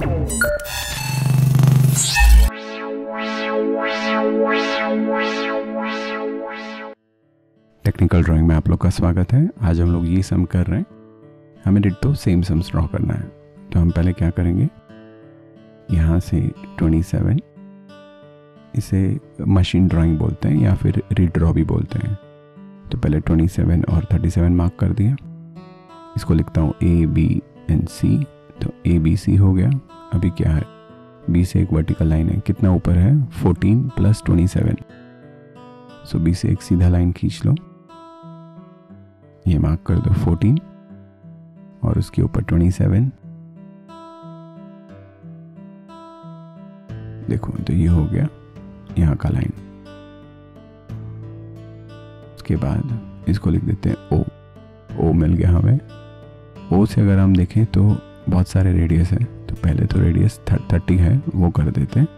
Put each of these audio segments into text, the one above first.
Technical drawing में आप लोग का स्वागत है। आज हम लोग ये सम कर रहे हैं। हमें डिट्टो सेम सम्स ड्रॉ करना है। तो हम पहले क्या करेंगे? यहाँ से 27 इसे मशीन ड्राइंग बोलते हैं या फिर रीड्रॉ भी बोलते हैं। तो पहले 27 और 37 मार्क कर दिया। इसको लिखता हूँ ए बी एन सी तो ए बी सी हो गया। अभी क्या है? बी से एक वर्टिकल लाइन है। कितना ऊपर है? 14 प्लस 27 सो बी से एक सीधा लाइन खींच लो। ये मार्क कर दो 14 और उसके ऊपर 27 देखो तो ये हो गया यहाँ का लाइन उसके बाद इसको लिख देते हैं ओ ओ मिल गया हमें। ओ से अगर हम देखें तो बहुत सारे रेडियस है तो पहले तो रेडियस थर्टी है, वो कर देते हैं।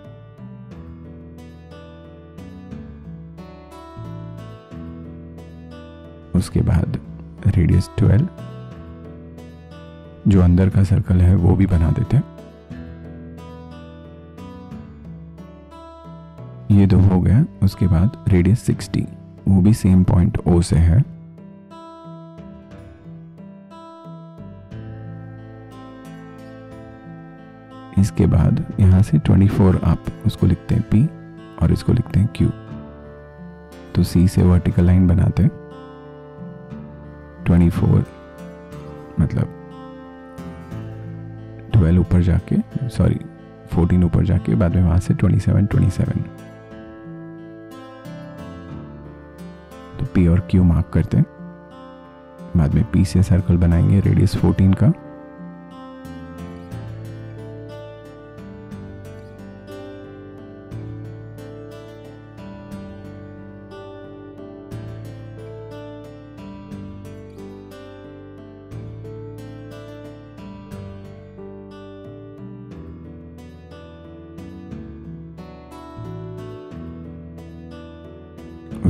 उसके बाद रेडियस 12 जो अंदर का सर्कल है, वो भी बना देते हैं। ये तो हो गया, उसके बाद रेडियस 60 वो भी सेम पॉइंट ओ से है। इसके बाद यहाँ से 24 आप उसको लिखते हैं पी और इसको लिखते हैं क्यू तो सी से वर्टिकल लाइन बनाते हैं। 24 मतलब 12 ऊपर जाके सॉरी 14 ऊपर जाके, बाद में वहाँ से 27 27 तो पी और क्यू मार्क करते हैं। बाद में पी से सर्कल बनाएँगे रेडियस 14 का।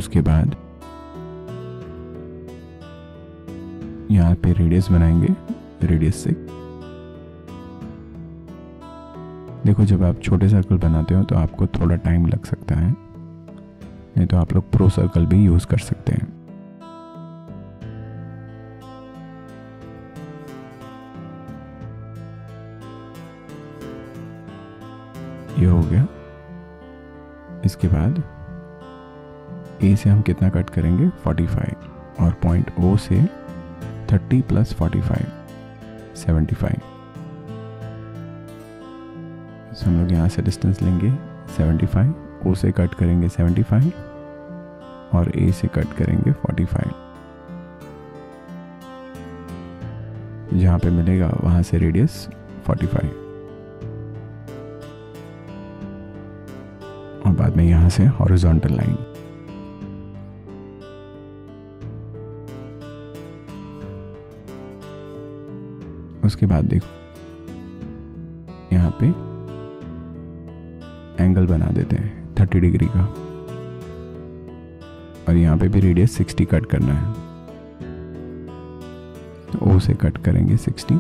उसके बाद यहाँ पे रेडियस बनाएँगे रेडियस से देखो, जब आप छोटे सर्कल बनाते हो तो आपको थोड़ा टाइम लग सकता है। नहीं तो आप लोग प्रो सर्कल भी यूज़ कर सकते हैं। ये हो गया। इसके बाद ए से हम कितना कट करेंगे? 45 और पॉइंट ओ से 30 प्लस 45 75 so हम लोग यहाँ से डिस्टेंस लेंगे 75 ओ से कट करेंगे 75 और ए से कट करेंगे 45 जहाँ पे मिलेगा वहाँ से रेडियस 45 और बाद में यहाँ से हॉरिजॉन्टल लाइन उसके बाद देखो। यहाँ पे एंगल बना देते हैं थर्टी डिग्री का। और यहाँ पे भी रेडियस सिक्सटी कट करना है। तो ओ से कट करेंगे सिक्सटी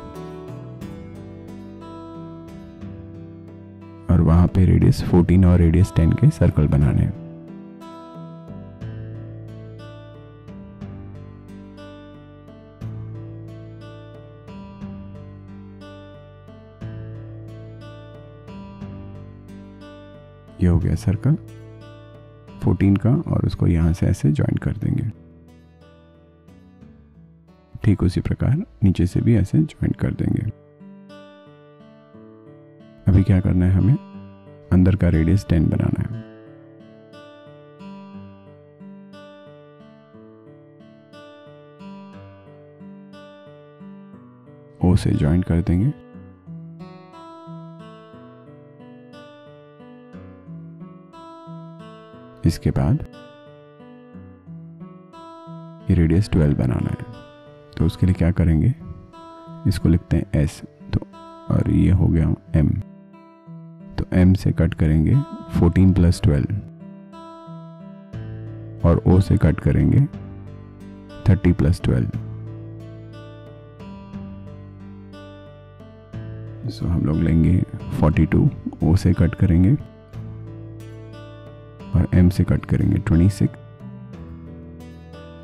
और वहाँ पे रेडियस फोर्टीन और रेडियस टेन के सर्कल बनाने हैं। ये हो गया सर्कल 14 का और उसको यहाँ से ऐसे ज्वाइन कर देंगे। ठीक उसी प्रकार नीचे से भी ऐसे ज्वाइन कर देंगे। अभी क्या करना है हमें? अंदर का रेडियस 10 बनाना है। ओ से ज्वाइन कर देंगे। इसके बाद ये रेडियस 12 बनाना है। तो उसके लिए क्या करेंगे? इसको लिखते हैं एस तो और ये हो गया एम तो एम से कट करेंगे 14 प्लस ट्वेल्व और ओ से कट करेंगे 30 प्लस ट्वेल्व सो हम लोग लेंगे 42 ओ से कट करेंगे। एम से कट करेंगे 26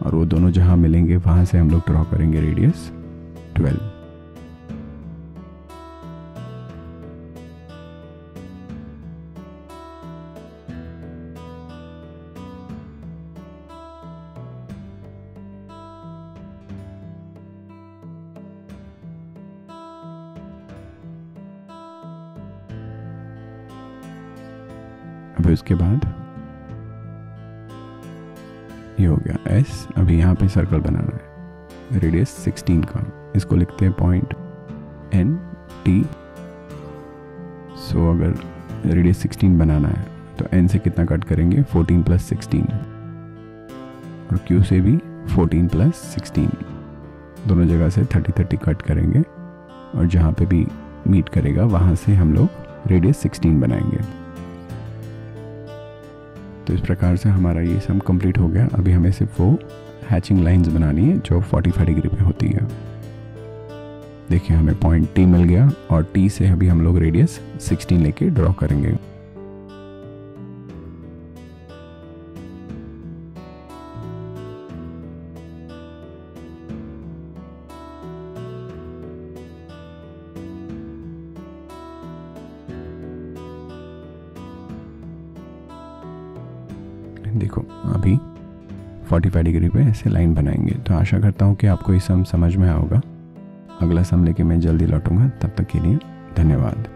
और वो दोनों जहाँ मिलेंगे, वहाँ से हम लोग ड्रॉ करेंगे रेडियस 12 अभी उसके बाद ये हो गया। एस अभी यहाँ पे सर्कल बनाना है। रेडियस 16 का। इसको लिखते हैं पॉइंट एन टी सो अगर रेडियस 16 बनाना है तो एन से कितना कट करेंगे? 14 प्लस सिक्सटीन और क्यू से भी 14 प्लस सिक्सटीन दोनों जगह से 30 30 कट करेंगे। और जहाँ पे भी मीट करेगा, वहाँ से हम लोग रेडियस 16 बनाएँगे। तो इस प्रकार से हमारा ये सम कंप्लीट हो गया। अभी हमें सिर्फ़ वो हैचिंग लाइंस बनानी है, जो 45 डिग्री पे होती है। देखिए, हमें पॉइंट टी मिल गया और टी से अभी हम लोग रेडियस 16 लेके ड्रॉ करेंगे। देखो, अभी 45 डिग्री पे ऐसे लाइन बनाएँगे। तो आशा करता हूँ कि आपको ये सम समझ में आएगा अगला सम लेके मैं जल्दी लौटूँगा। तब तक के लिए धन्यवाद।